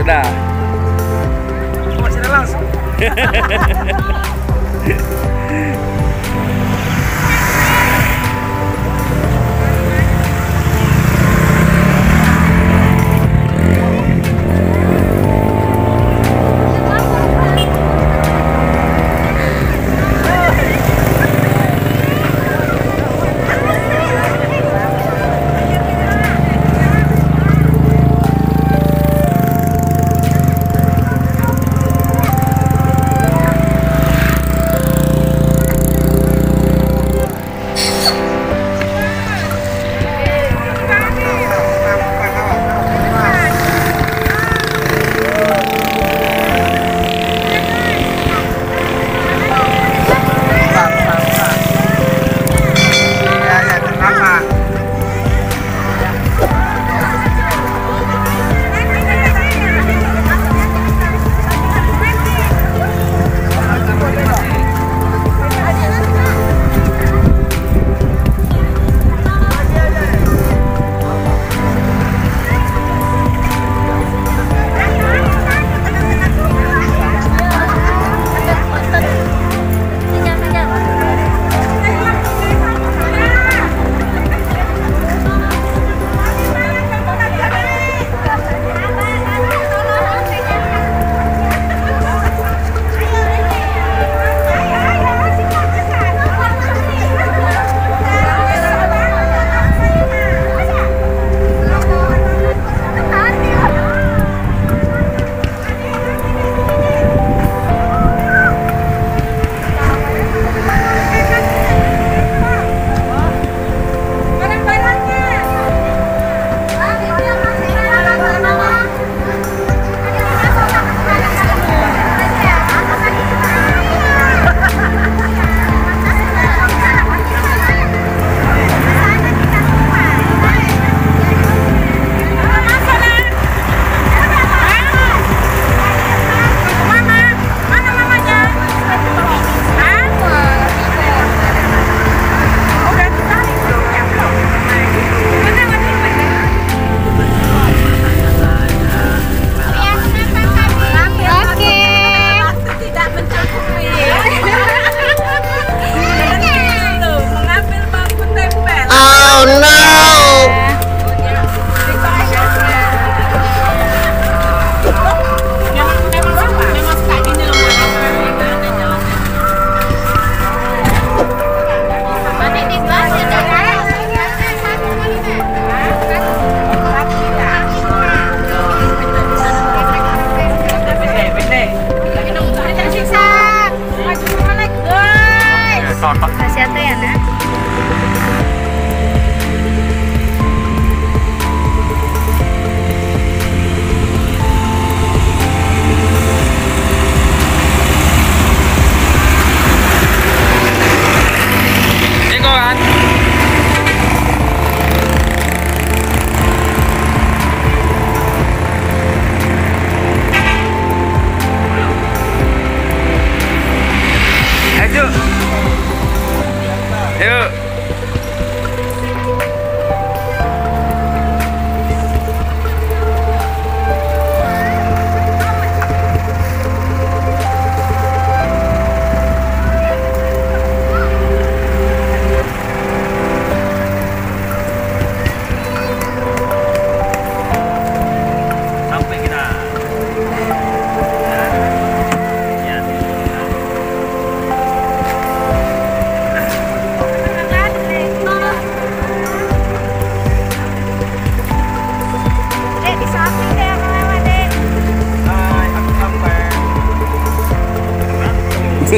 berangkat